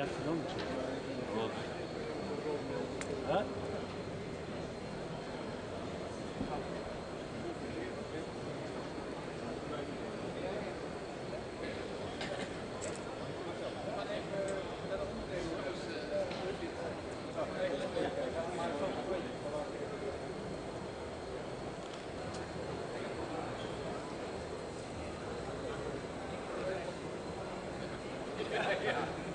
Widać domczy. A? Yeah, yeah.